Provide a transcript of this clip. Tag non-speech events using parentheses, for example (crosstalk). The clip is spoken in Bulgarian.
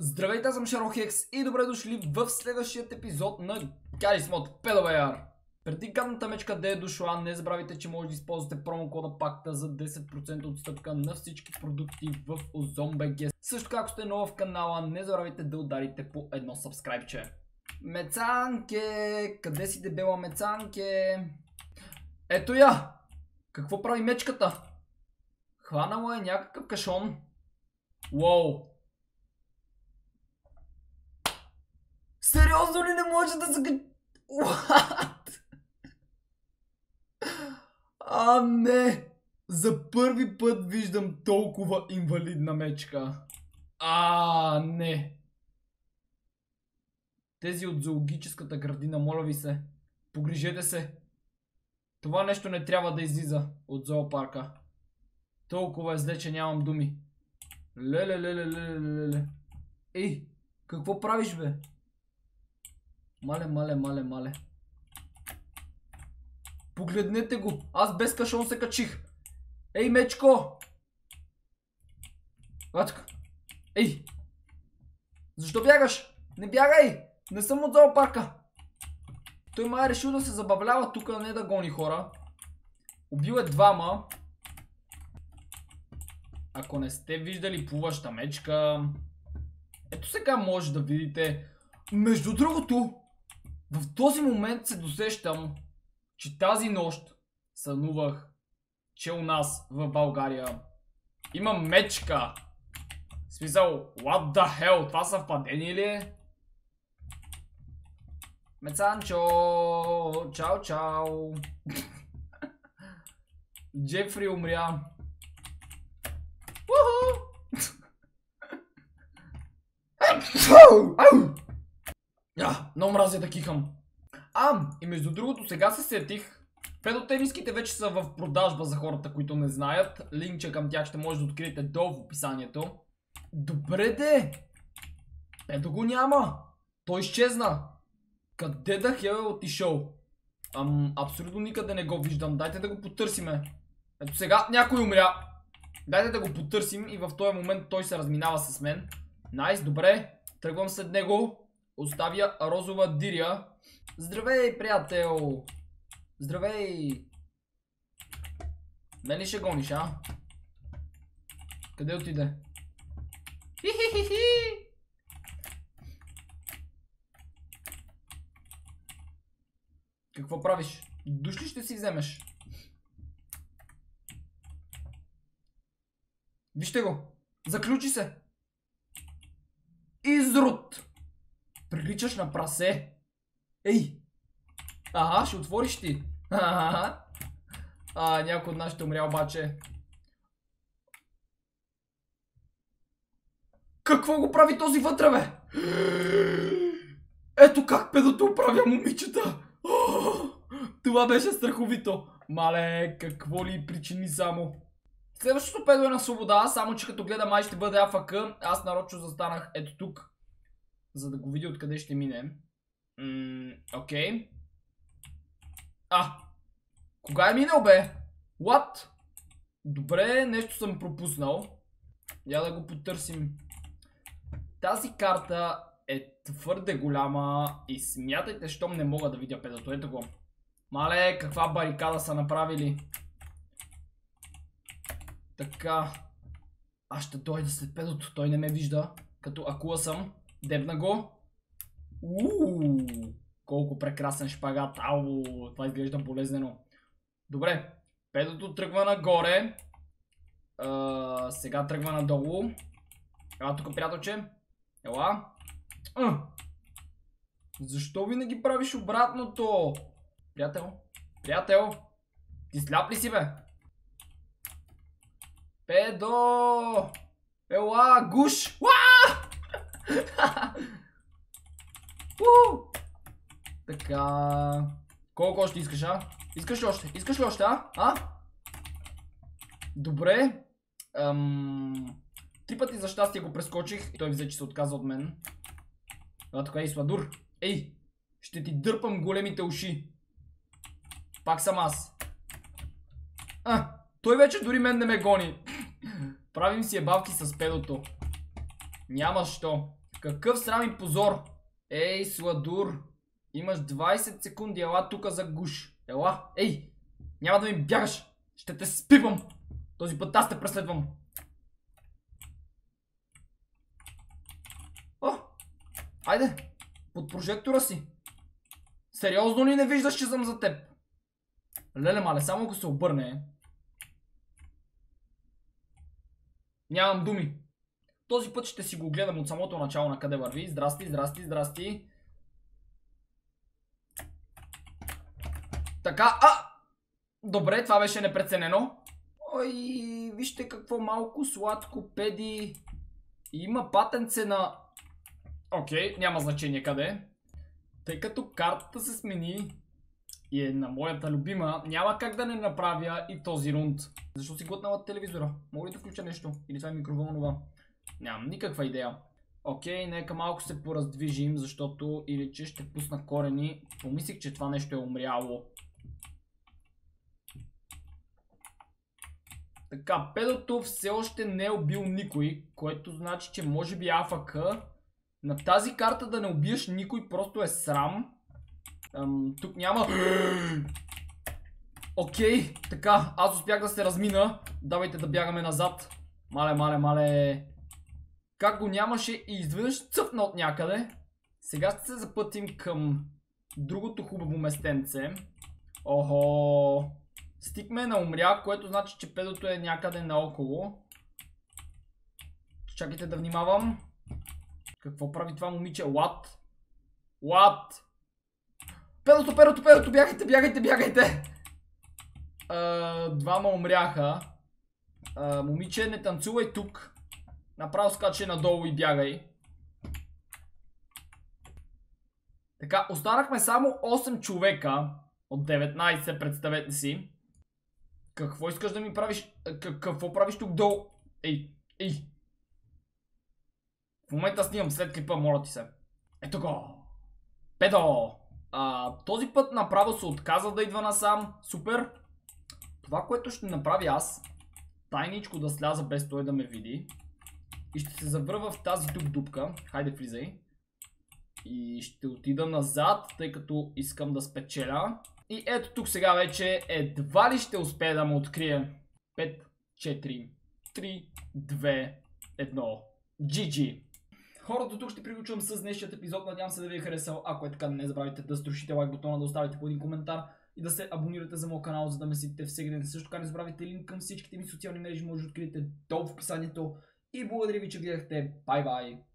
Здравейте, аз съм Шарохекс и добре дошли в следващият епизод на Гадис Мод PDBR. Преди гадната мечка да е дошла, не забравяйте, че може да използвате промокода пакта за 10% отстъпка на всички продукти в OzonBG. Също както сте нова в канала, не забравяйте да ударите по едно сабскрайбче. Мецанке! Къде си дебела мецанке? Ето я! Какво прави мечката? Хванала е някакъв кашон. Уоу! Сериозно ли не може да се... What? А, не! За първи път виждам толкова инвалидна мечка. А, не! Тези от зоологическата градина, моля ви се, погрижете се. Това нещо не трябва да излиза от зоопарка. Толкова е зле, че нямам думи. Леле, леле, леле, леле. Ей, какво правиш, бе? Мале, мале, мале, мале. Погледнете го. Аз без кашон се качих. Ей, мечко! Атка. Ей! Защо бягаш? Не бягай! Не съм от зоопарка. Той май е решил да се забавлява тук, а не да гони хора. Убил е двама. Ако не сте виждали плуваща мечка, ето сега може да видите. Между другото, в този момент се досещам, че тази нощ сънувах, че у нас в България има мечка. Смисъл, what the hell, това съвпадение ли е? Мецанчо, чао, чао. (laughs) Джефри умря. А, много мразя да кихам. А, и между другото, сега се сетих. Педотениските вече са в продажба за хората, които не знаят. Линкче към тях ще може да откриете долу в описанието. Добре де! Педо го няма. Той изчезна. Къде да хел е отишъл? Ам, абсолютно никъде не го виждам. Дайте да го потърсиме. Ето сега някой умря. Дайте да го потърсим и в този момент той се разминава с мен. Найс, добре. Тръгвам след него. Оставя розова диря. Здравей, приятел! Здравей! Мен ли ще гониш, а? Къде отиде? Хи-хи-хи-хи! Какво правиш? Душ ли ще си вземеш? Вижте го! Заключи се! Изрут! Приличаш на прасе! Ей! Ага, ще отвориш ти! А, някой от нас ще умря обаче. Какво го прави този вътре, бе? Ето как педото оправя момичета! Това беше страховито. Мале, какво ли причини само? Следващото педо е на свобода, само че като гледа май ще бъде АФК, аз нарочно застанах ето тук, за да го видя откъде ще мине. Окей. А, кога е минал бе? What? Добре, нещо съм пропуснал. Я да го потърсим. Тази карта е твърде голяма и смятайте, щом не мога да видя педото. Ето го. Мале, каква барикада са направили. Така. Аз ще дойда след педото. Той не ме вижда. Като акула съм. Дебна го. Ууу. Колко прекрасен шпагат. Ау. Това изглежда болезнено. Добре. Педото тръгва нагоре. Сега тръгва надолу. Ела тук, приятелче. Ела. Защо винаги правиш обратното? Приятел. Приятел. Ти сляп ли си, бе? Педо! Ела, гуш! Уа! Така. Колко още искаш, а? Искаш ли още? Искаш ли още, а? А? Добре. Ам... Три пъти за щастие го прескочих и той взе, че се отказа от мен. А, тук е Сладур. Ей! Ще ти дърпам големите уши. Пак съм аз. А, той вече дори мен не ме гони. Правим си ебавки с педото. Няма що. Какъв срам и позор. Ей, сладур. Имаш 20 секунди, ела тука за гуш. Ела, ей! Няма да ми бягаш! Ще те спипам! Този път аз те преследвам. О! Айде! Под прожектора си. Сериозно ли не виждаш, че съм за теб? Леле, мале, само ако се обърне. Нямам думи. Този път ще си го гледам от самото начало на къде върви. Здрасти, здрасти, здрасти. Така, а! Добре, това беше непреценено. Ой, вижте какво малко сладко педи. Има патенце на... Окей, няма значение къде. Тъй като картата се смени и е на моята любима, няма как да не направя и този рунд. Защо си глътнала телевизора? Мога ли да включа нещо? Или това е микроволнова? Нямам никаква идея. Окей, нека малко се пораздвижим, защото или че ще пусна корени. Помислих, че това нещо е умряло. Така, педото все още не е убил никой, което значи, че може би АФК. На тази карта да не убиеш никой просто е срам. Ам, тук няма... (gasps) Окей, така, аз успях да се размина. Давайте да бягаме назад. Мале, мале, мале. Как го нямаше и изведнъж цъфна от някъде. Сега ще се запътим към другото хубаво местенце. Охо. Стикме на умря, което значи, че педото е някъде наоколо. Чакайте да внимавам. Какво прави това момиче? What? What? Педото, педото, педото, бягайте, бягайте, бягайте! Uh, двама умряха. Uh, момиче, не танцувай тук. Направо скачай надолу и бягай. Така, останахме само 8 човека от 19, представете си. Какво искаш да ми правиш? Какво правиш тук долу? Ей, ей. В момента снимам след клипа, моля ти се. Ето го. Педо. А, този път направо се отказа да идва насам. Супер. Това, което ще направя аз, тайничко да сляза без той да ме види. И ще се завърва в тази тук дупка. Хайде, влизай. И ще отида назад, тъй като искам да спечеля. И ето тук сега вече едва ли ще успее да му открие. 5, 4, 3, 2, 1. GG. Хората тук ще приключвам с днешният епизод. Надявам се да ви е харесал. Ако е така, не забравяйте да струшите лайк бутона, да оставите по един коментар и да се абонирате за моят канал, за да ме следите всеки ден. Също така не забравяйте линк към всичките ми социални мрежи, може да откриете долу в описанието. И благодаря ви, че гледахте. Бай-бай!